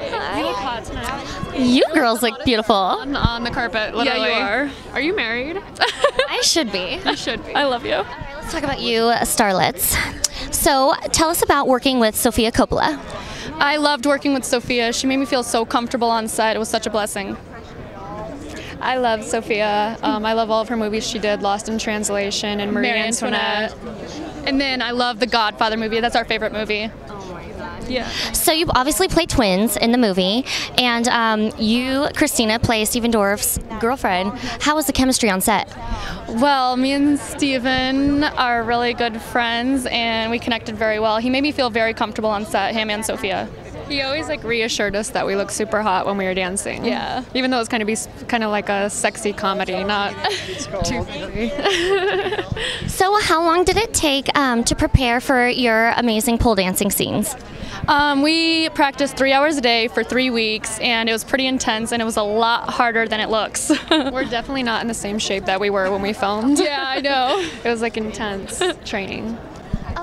You look hot tonight. You girls look beautiful. On, on the carpet, literally. are. Are you married? I should be. you should be. I love you. Let's talk about you, starlets. So, tell us about working with Sofia Coppola. I loved working with Sofia. She made me feel so comfortable on set. It was such a blessing. I love Sofia. Um, I love all of her movies she did, Lost in Translation and Marie, Marie Antoinette. And then I love the Godfather movie. That's our favorite movie. Yeah. So, you obviously play twins in the movie, and um, you, Kristina, play Stephen Dorff's girlfriend. How was the chemistry on set? Well, me and Stephen are really good friends and we connected very well. He made me feel very comfortable on set, him and Sofia. He always like reassured us that we look super hot when we were dancing. Yeah. Even though it's kind of be kind of like a sexy comedy, not too crazy. So, how long did it take um, to prepare for your amazing pole dancing scenes? Um, we practiced three hours a day for three weeks and it was pretty intense and it was a lot harder than it looks. we're definitely not in the same shape that we were when we filmed. yeah, I know. It was like intense training.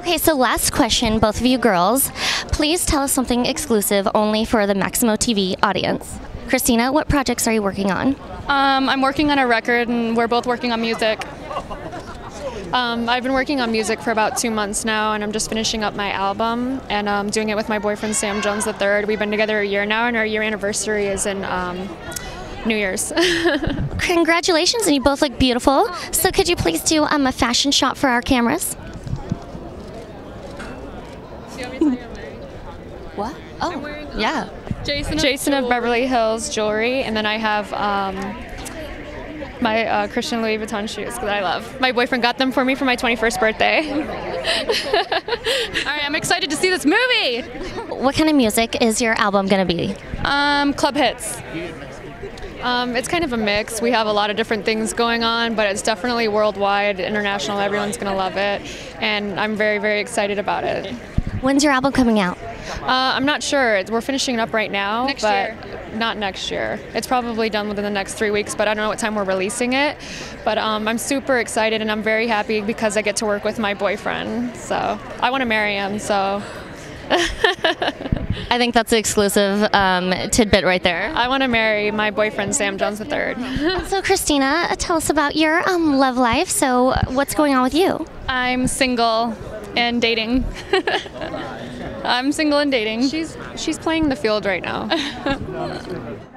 Okay, so last question, both of you girls. Please tell us something exclusive only for the Maximo TV audience. Kristina, what projects are you working on? Um, I'm working on a record and we're both working on music. Um, I've been working on music for about two months now, and I'm just finishing up my album and I'm um, doing it with my boyfriend Sam Jones III. We've been together a year now, and our year anniversary is in um, New Year's. Congratulations, and you both look beautiful. So, could you please do um, a fashion shot for our cameras? What? Oh, yeah. Jason, Jason of Beverly Hills jewelry, and then I have um, my uh, Christian Louis Vuitton shoes that I love. My boyfriend got them for me for my 21st birthday. All right, I'm excited to see this movie. What kind of music is your album going to be? Um, club hits. Um, it's kind of a mix. We have a lot of different things going on, but it's definitely worldwide, international. Everyone's going to love it, and I'm very, very excited about it. When's your album coming out? Uh, I'm not sure. We're finishing it up right now, Next but year. not next year. It's probably done within the next three weeks, but I don't know what time we're releasing it. But um, I'm super excited, and I'm very happy because I get to work with my boyfriend. So I want to marry him. So I think that's the exclusive um, tidbit right there. I want to marry my boyfriend Sam Jones III. So, Kristina, uh, tell us about your um, love life. So, what's going on with you? I'm single and dating. I'm single and dating. She's she's playing the field right now.